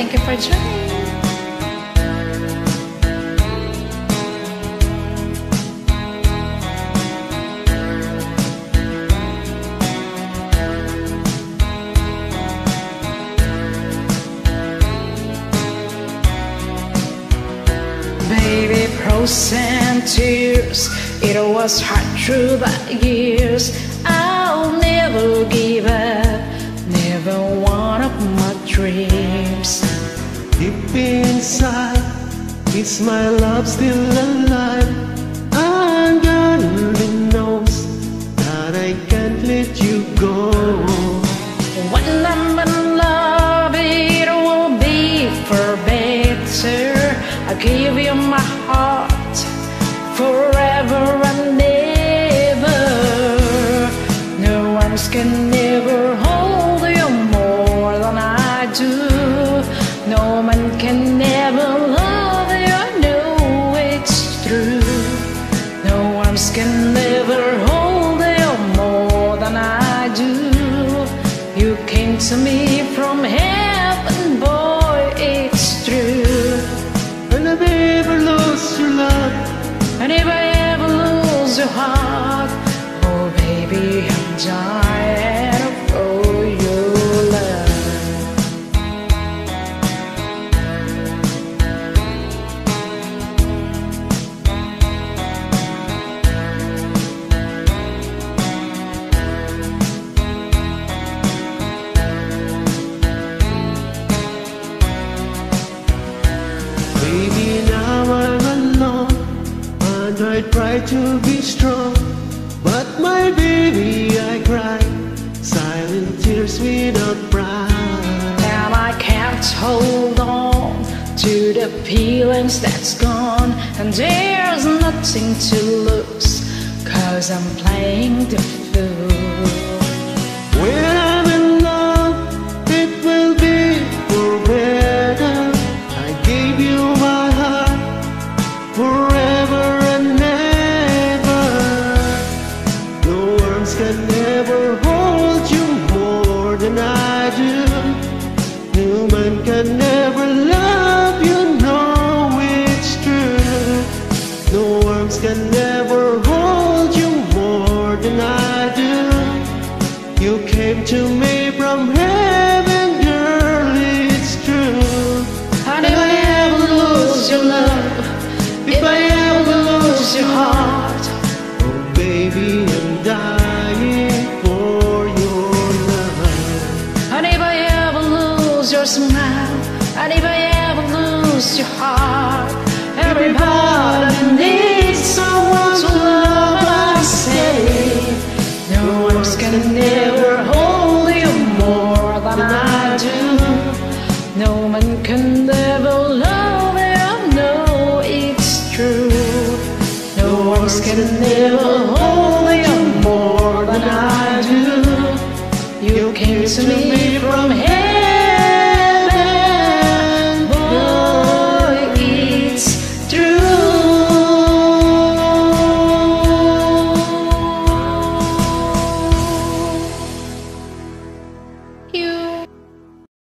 Thank you for joining. Baby, pros and tears. It was hard through the years. I'll never give up, never one of my dreams. Inside, is my love still alive? And God only knows that I can't let you go. When I'm in love, it will be for better. I'll give you my to me from heaven, boy, it's true. And I never lost your love. And if I ever lose your heart, oh baby, I'm dying I try to be strong. But my baby, I cry. Silent tears without pride. And I can't hold on to the feelings that's gone. And there's nothing to lose, cause I'm playing the fool. Lose your love, if I ever lose your heart, Oh, baby, I'm dying for your love. and if I ever lose your smile, and if I ever lose your heart, everybody needs someone to love. I say, no one's gonna never hold you more than I do. No man can ever love can never